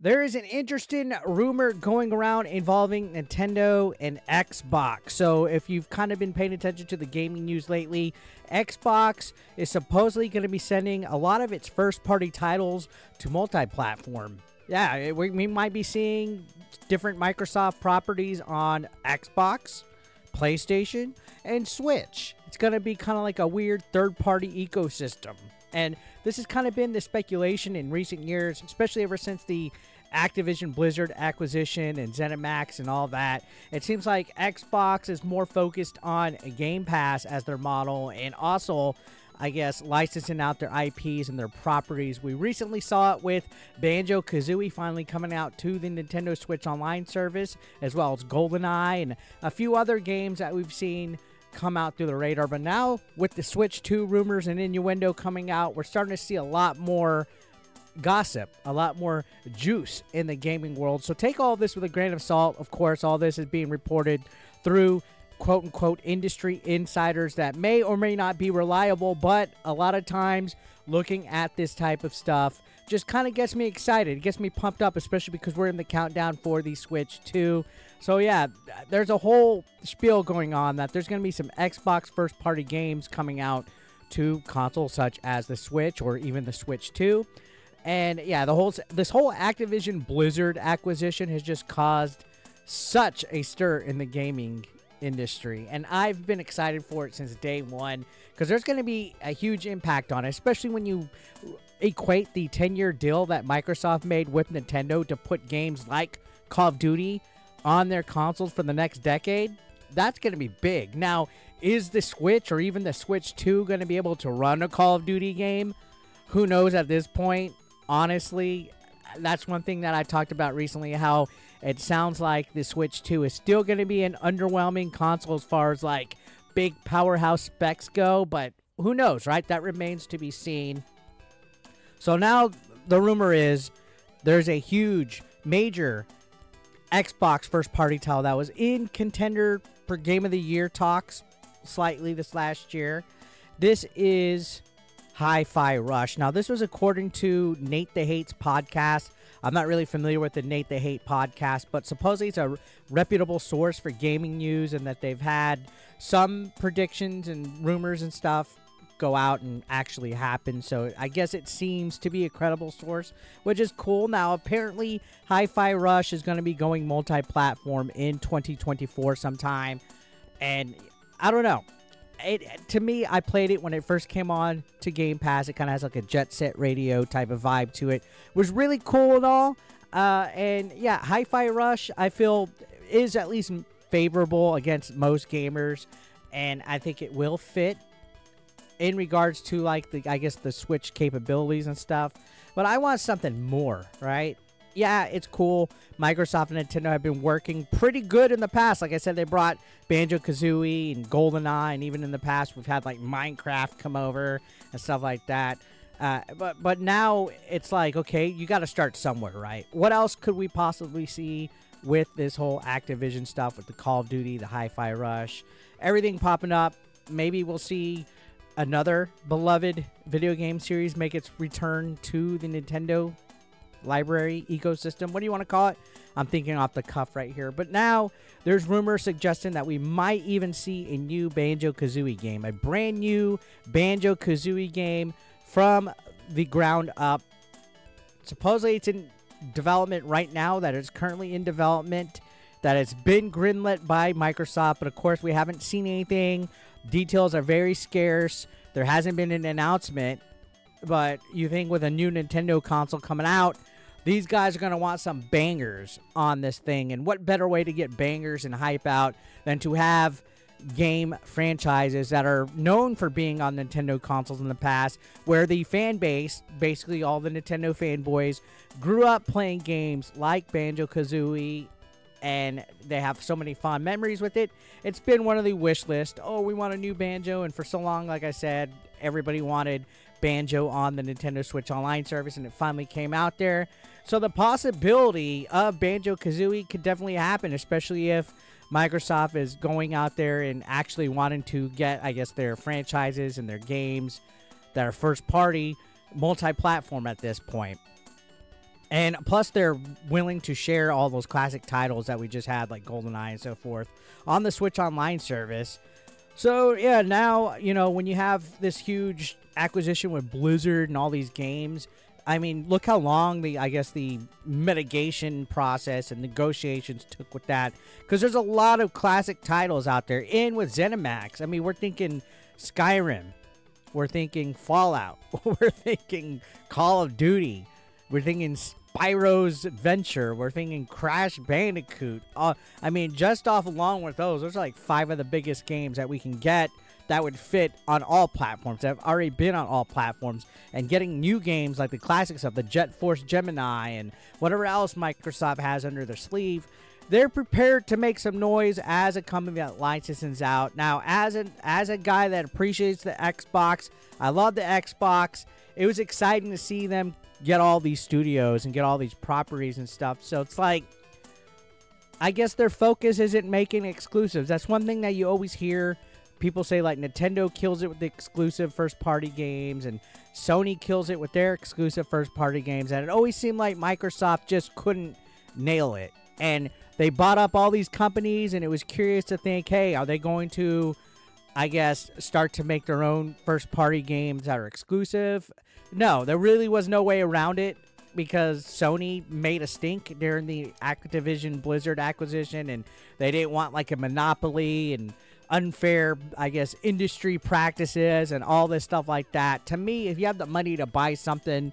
There is an interesting rumor going around involving Nintendo and Xbox. So, if you've kind of been paying attention to the gaming news lately, Xbox is supposedly going to be sending a lot of its first party titles to multi platform. Yeah, eh, we, we might be seeing different Microsoft properties on Xbox, PlayStation, and Switch. It's going to be kind of like a weird third party ecosystem. And this has kind of been the speculation in recent years, especially ever since the Activision Blizzard acquisition and ZeniMax and all that. It seems like Xbox is more focused on Game Pass as their model and also I guess, licensing out their IPs and their properties. We recently saw it with Banjo Kazooie finally coming out to the Nintendo Switch Online service, as well as GoldenEye and a few other games that we've seen come out through the radar. But now, with the Switch 2 rumors and innuendo coming out, we're starting to see a lot more gossip, a lot more juice in the gaming world. So take all this with a grain of salt. Of course, all this is being reported through quote unquote industry insiders that may or may not be reliable, but a lot of times looking at this type of stuff just kind of gets me excited. It gets me pumped up, especially because we're in the countdown for the Switch 2. So, yeah, there's a whole spiel going on that there's going to be some Xbox first party games coming out to consoles such as the Switch or even the Switch 2. And yeah, the whole this whole Activision Blizzard acquisition has just caused such a stir in the gaming industry, and I've been excited for it since day one because there's going to be a huge impact on it, especially when you equate the 10 year deal that Microsoft made with Nintendo to put games like Call of Duty on their consoles for the next decade. That's going to be big. Now, is the Switch or even the Switch 2 going to be able to run a Call of Duty game? Who knows at this point? Honestly, that's one thing that I talked about recently how it sounds like the Switch 2 is still going to be an underwhelming console as far as like big powerhouse specs go, but who knows, right? That remains to be seen. So now the rumor is there's a huge, major Xbox first party title that was in contender for Game of the Year talks slightly this last year. This is Hi Fi Rush. Now, this was according to Nate the Hates podcast. I'm not really familiar with the Nate the Hate podcast, but supposedly it's a reputable source for gaming news and that they've had some predictions and rumors and stuff go out and actually happen. So I guess it seems to be a credible source, which is cool. Now, apparently, Hi Fi Rush is going to be going multi platform in 2024 sometime. And I don't know. It, to me, I played it when it first came on to Game Pass. It kind of has like a jet set radio type of vibe to it. was really cool and all. Uh, and yeah, Hi Fi Rush, I feel, is at least favorable against most gamers. And I think it will fit in regards to like the I guess the Switch capabilities and stuff. But I want something more, right? Yeah, it's cool. Microsoft and Nintendo have been working pretty good in the past. Like I said, they brought Banjo Kazooie and GoldenEye, and even in the past, we've had like Minecraft come over and stuff like that. Uh, but but now it's like okay, you got to start somewhere, right? What else could we possibly see with this whole Activision stuff with the Call of Duty, the Hi-Fi Rush, everything popping up? Maybe we'll see another beloved video game series make its return to the Nintendo library ecosystem. What do you want to call it? I'm thinking off the cuff right here. But now there's rumors suggesting that we might even see a new Banjo Kazooie game, a brand new Banjo Kazooie game from the ground up. Supposedly it's in development right now, that is currently in development, that it's been greenlit by Microsoft, but of course we haven't seen anything Details are very scarce. There hasn't been an announcement, but you think with a new Nintendo console coming out, these guys are going to want some bangers on this thing. And what better way to get bangers and hype out than to have game franchises that are known for being on Nintendo consoles in the past, where the fan base, basically all the Nintendo fanboys, grew up playing games like Banjo Kazooie and they have so many fond memories with it. It's been one of the wish list. Oh, we want a new banjo, and for so long, like I said, everybody wanted banjo on the Nintendo Switch Online service, and it finally came out there. So the possibility of Banjo Kazooie could definitely happen, especially if Microsoft is going out there and actually wanting to get, I guess, their franchises and their games that are first party multi platform at this point. And plus, they're willing to share all those classic titles that we just had, like GoldenEye and so forth, on the Switch Online service. So, yeah, now, you know, when you have this huge acquisition with Blizzard and all these games, I mean, look how long the, I guess, the mitigation process and negotiations took with that. Because there's a lot of classic titles out there. In with ZeniMax. I mean, we're thinking Skyrim. We're thinking Fallout. we're thinking Call of Duty. We're thinking Spyro's Adventure. We're thinking Crash Bandicoot. Uh, I mean, just off along with those, those are like five of the biggest games that we can get that would fit on all platforms, that have already been on all platforms. And getting new games like the classics of the Jet Force Gemini and whatever else Microsoft has under their sleeve they're prepared to make some noise as a company that licenses out. Now, as a as a guy that appreciates the Xbox, I love the Xbox. It was exciting to see them get all these studios and get all these properties and stuff. So it's like I guess their focus isn't making exclusives. That's one thing that you always hear people say like Nintendo kills it with the exclusive first party games and Sony kills it with their exclusive first party games and it always seemed like Microsoft just couldn't nail it. And they bought up all these companies, and it was curious to think, hey, are they going to, I guess, start to make their own first party games that are exclusive? No, there really was no way around it because Sony made a stink during the Activision Blizzard acquisition, and they didn't want like a monopoly and unfair, I guess, industry practices and all this stuff like that. To me, if you have the money to buy something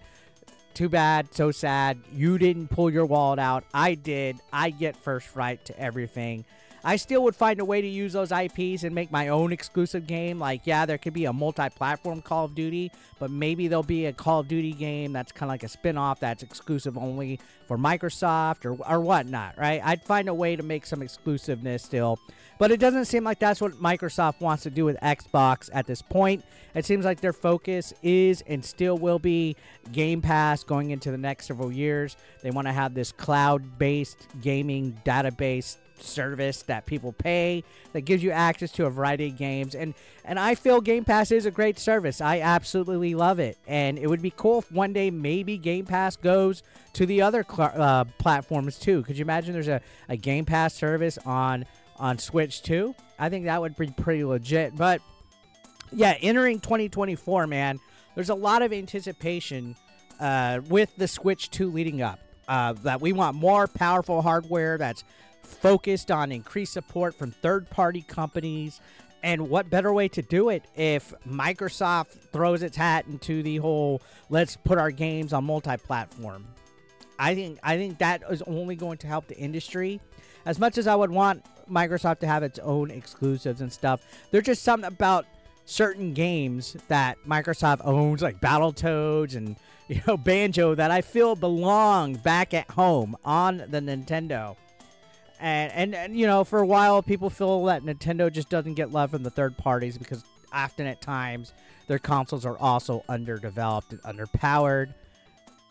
too bad, so sad. You didn't pull your wallet out. I did. I get first right to everything. I still would find a way to use those IPs and make my own exclusive game. Like, yeah, there could be a multi platform Call of Duty, but maybe there'll be a Call of Duty game that's kind of like a spin off that's exclusive only for Microsoft or, or whatnot, right? I'd find a way to make some exclusiveness still. But it doesn't seem like that's what Microsoft wants to do with Xbox at this point. It seems like their focus is and still will be Game Pass going into the next several years. They want to have this cloud based gaming database service that people pay that gives you access to a variety of games and and I feel Game Pass is a great service. I absolutely love it. And it would be cool if one day maybe Game Pass goes to the other uh, platforms too. Could you imagine there's a, a Game Pass service on on Switch too. I think that would be pretty legit. But yeah, entering 2024, man, there's a lot of anticipation uh, with the Switch 2 leading up. Uh, that we want more powerful hardware that's focused on increased support from third party companies. And what better way to do it if Microsoft throws its hat into the whole let's put our games on multi platform? I think I think that is only going to help the industry. As much as I would want Microsoft to have its own exclusives and stuff. There's just something about certain games that Microsoft owns, like Battletoads and you know Banjo, that I feel belong back at home on the Nintendo. And, and and you know, for a while, people feel that Nintendo just doesn't get love from the third parties because often at times their consoles are also underdeveloped and underpowered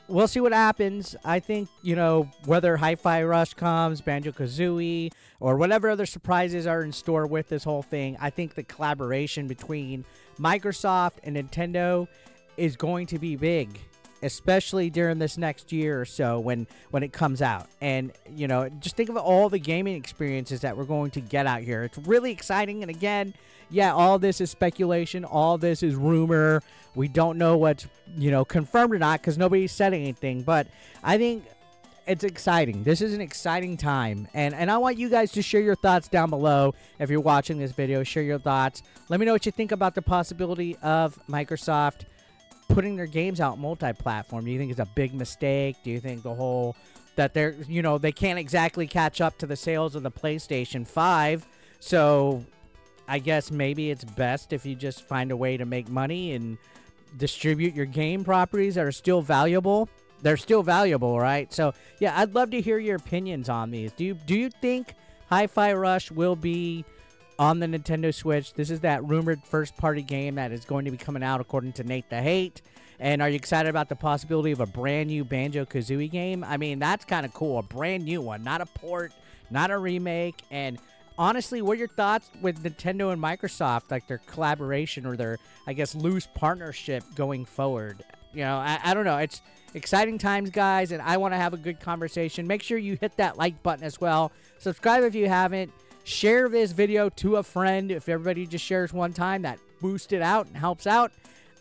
we'll see what happens. I think, you know, whether Hi Fi Rush comes, Banjo Kazooie, or whatever other surprises are in store with this whole thing, I think the collaboration between Microsoft and Nintendo is going to be big especially during this next year or so when when it comes out. And you know, just think of all the gaming experiences that we're going to get out here. It's really exciting. And again, yeah, all this is speculation. All this is rumor. We don't know what's you know confirmed or not because nobody said anything. But I think it's exciting. This is an exciting time, and and I want you guys to share your thoughts down below. If you're watching this video, share your thoughts. Let me know what you think about the possibility of Microsoft putting their games out multi-platform? Do you think it's a big mistake? Do you think the whole that they're you know they can't exactly catch up to the sales of the PlayStation 5, so I guess maybe it's best if you just find a way to make money and distribute your game properties that are still valuable. They're still valuable, right? So yeah, I'd love to hear your opinions on these. Do you do you think Hi-Fi Rush will be on the Nintendo Switch. This is that rumored first party game that is going to be coming out according to Nate the Hate. And are you excited about the possibility of a brand new Banjo Kazooie game? I mean, that's kind of cool. A brand new one, not a port, not a remake. And honestly, what are your thoughts with Nintendo and Microsoft, like their collaboration or their, I guess, loose partnership going forward? You know, I, I don't know. It's Exciting times, guys, and I want to have a good conversation. Make sure you hit that like button as well. Subscribe if you haven't. Share this video to a friend. If everybody just shares one time, that boosts it out and helps out.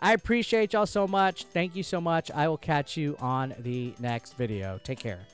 I appreciate y'all so much. Thank you so much. I will catch you on the next video. Take care.